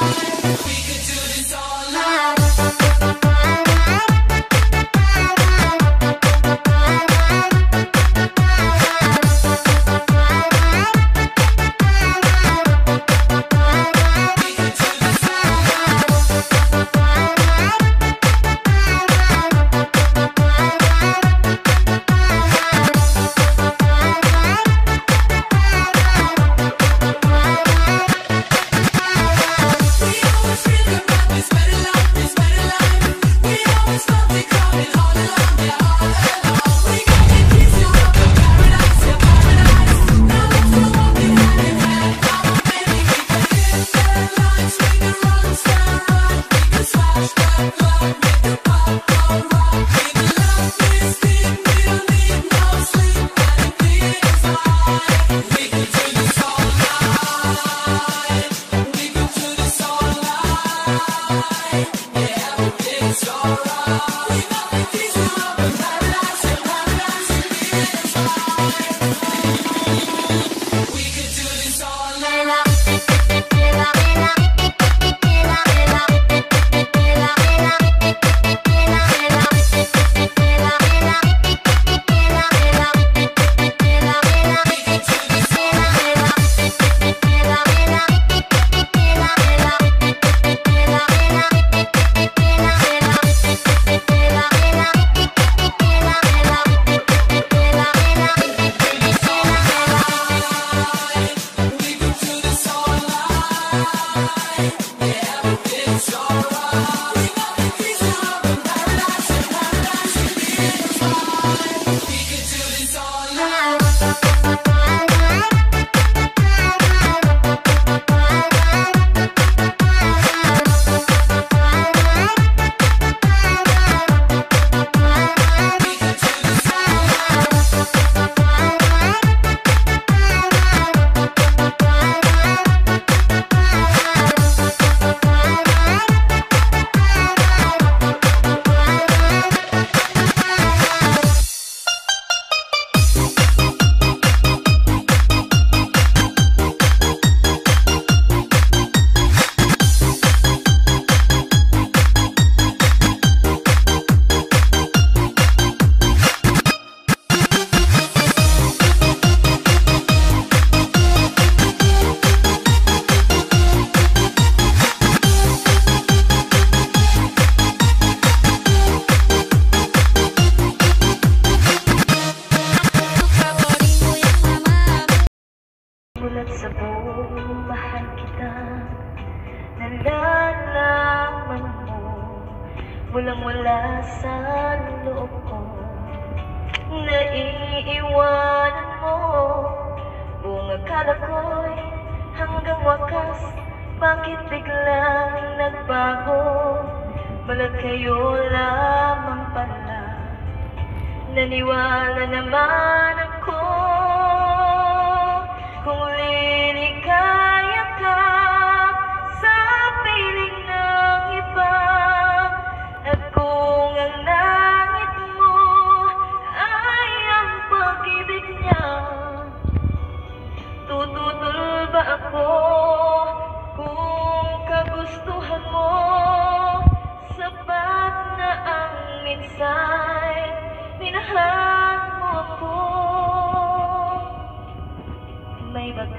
We could do Nalalaman mo Mulang wala sa loob ko. Naiiwanan mo Buong akala ko'y hanggang wakas. Bakit biglang nagbago? Balat kayo lamang pala. Naniwala naman ako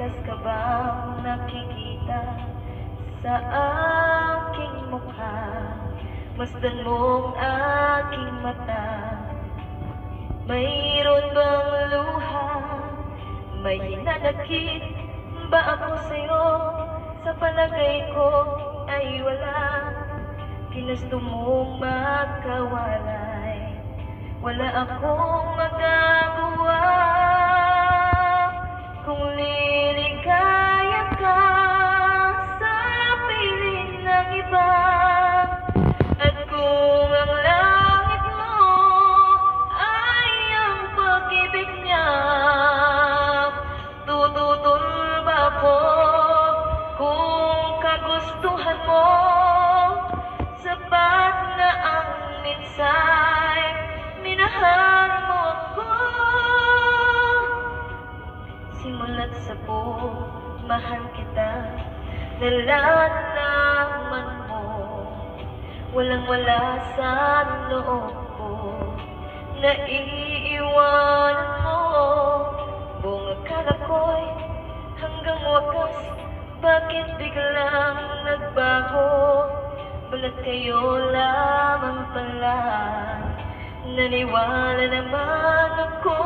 May bagas ka bang nakikita Sa aking mukha? Masdan mong aking mata. Mayroon bang luha? May hinanakit ba ako sa'yo? Sa palagay ko ay wala. Ginusto mong magkawalay Wala akong magagawa. Kung liligaya Buong mahal kita Nalalaman Walang wala sa loob ko. Naiiwanan mo Buong akala ko'y hanggang wakas Bakit biglang nagbago? Balat kayo lamang pala Naniwala naman ako